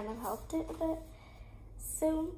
kind of helped it a bit. So